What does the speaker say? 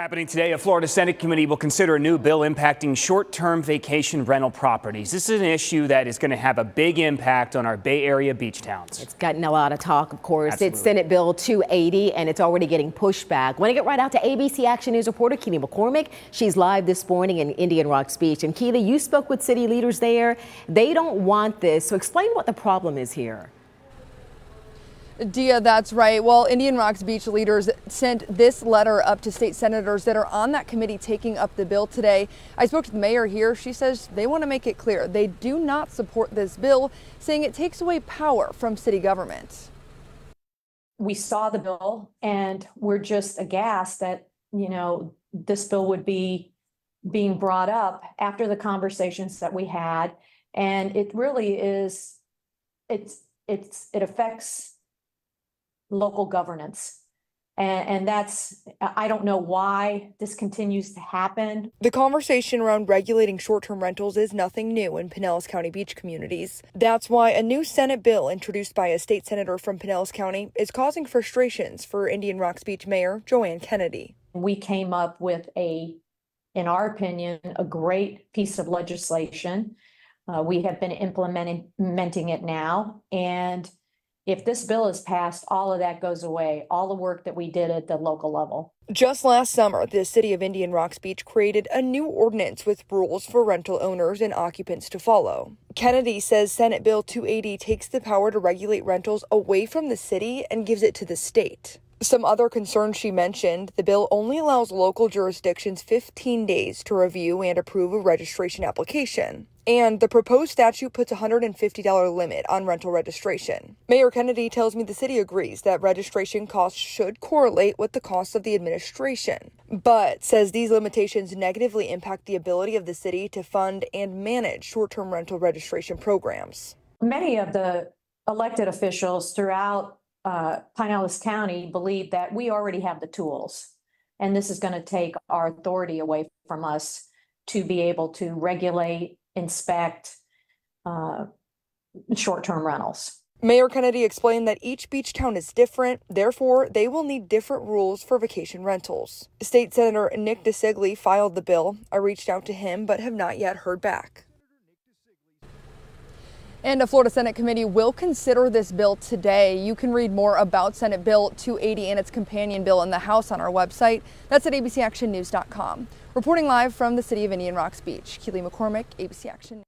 Happening today, a Florida Senate committee will consider a new bill impacting short-term vacation rental properties. This is an issue that is going to have a big impact on our Bay Area beach towns. It's gotten a lot of talk, of course. Absolutely. It's Senate Bill 280, and it's already getting pushback. Want to get right out to ABC Action News reporter Keely McCormick. She's live this morning in Indian Rocks Beach. And Keely, you spoke with city leaders there. They don't want this. So explain what the problem is here. Dia, that's right. Well, Indian Rocks Beach leaders sent this letter up to state senators that are on that committee taking up the bill today. I spoke to the mayor here. She says they want to make it clear they do not support this bill, saying it takes away power from city government. We saw the bill and we're just aghast that, you know, this bill would be being brought up after the conversations that we had. And it really is, it's, it's, it affects local governance. And, and that's, I don't know why this continues to happen. The conversation around regulating short term rentals is nothing new in Pinellas County beach communities. That's why a new Senate bill introduced by a state senator from Pinellas County is causing frustrations for Indian Rocks Beach Mayor Joanne Kennedy. We came up with a, in our opinion, a great piece of legislation. Uh, we have been implementing, implementing it now. And if this bill is passed, all of that goes away, all the work that we did at the local level. Just last summer, the city of Indian Rocks Beach created a new ordinance with rules for rental owners and occupants to follow. Kennedy says Senate Bill 280 takes the power to regulate rentals away from the city and gives it to the state. Some other concerns she mentioned the bill only allows local jurisdictions 15 days to review and approve a registration application. And the proposed statute puts a $150 limit on rental registration. Mayor Kennedy tells me the city agrees that registration costs should correlate with the cost of the administration, but says these limitations negatively impact the ability of the city to fund and manage short term rental registration programs. Many of the elected officials throughout uh, Pinellas County believe that we already have the tools. And this is going to take our authority away from us to be able to regulate, inspect uh, short-term rentals. Mayor Kennedy explained that each beach town is different, therefore, they will need different rules for vacation rentals. State Senator Nick DeCeglie filed the bill. I reached out to him, but have not yet heard back. And a Florida Senate committee will consider this bill today. You can read more about Senate Bill 280 and its companion bill in the House on our website. That's at abcactionnews.com. Reporting live from the city of Indian Rocks Beach, Keely McCormick, ABC Action.